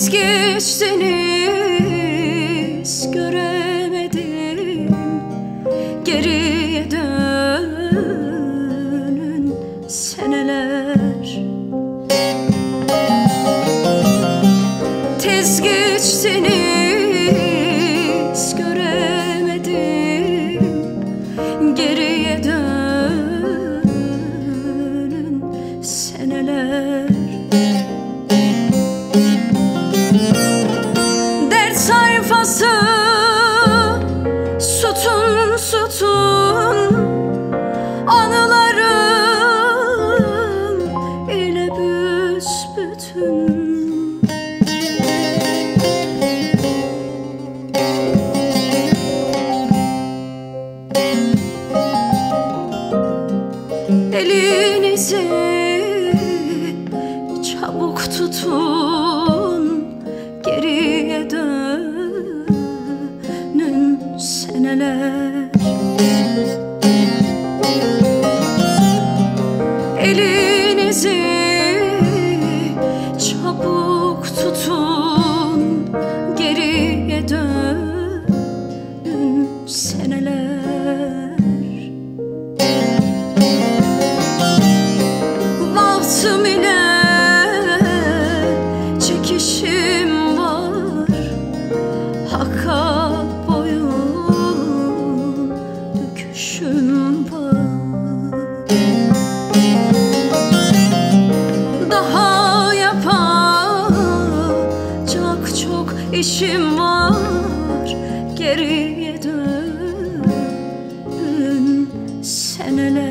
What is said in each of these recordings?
es geçtiğini sayfası Sütun sütun. Anılarım ile büsbütün. Elinizi Geriye dönün seneler seneler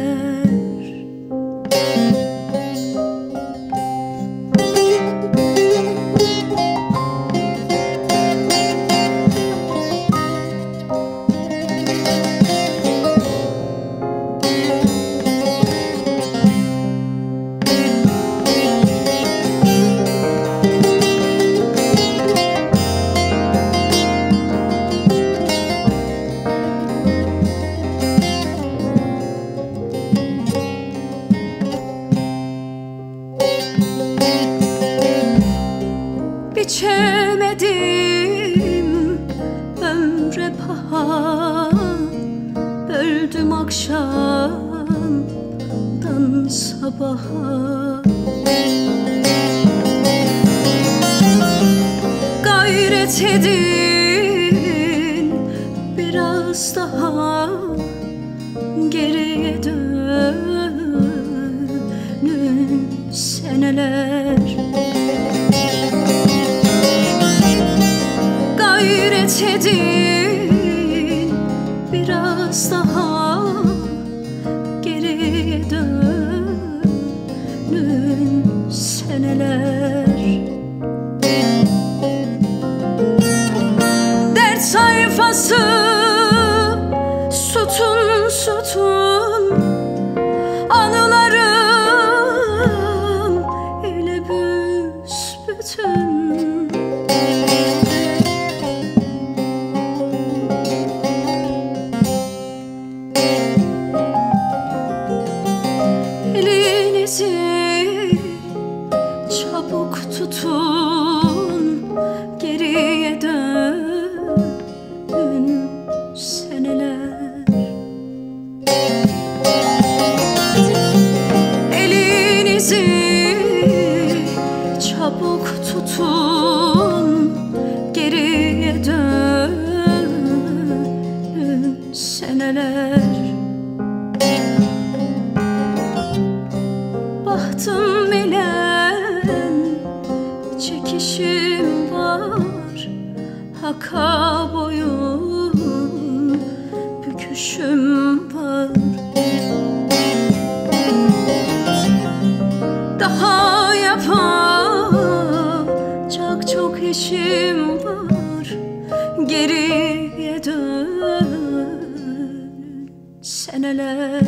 Biçemedim ömre paha. Böldüm akşamdan sabaha. Gayret edin biraz daha Geriye dönün. Seneler Gayret biraz daha Geriye dönün seneler. Dert sayfası Bahtım bilen çekişim var Haka boyun büküşüm var. Daha yapacak çok işim var. Geriye dön seneler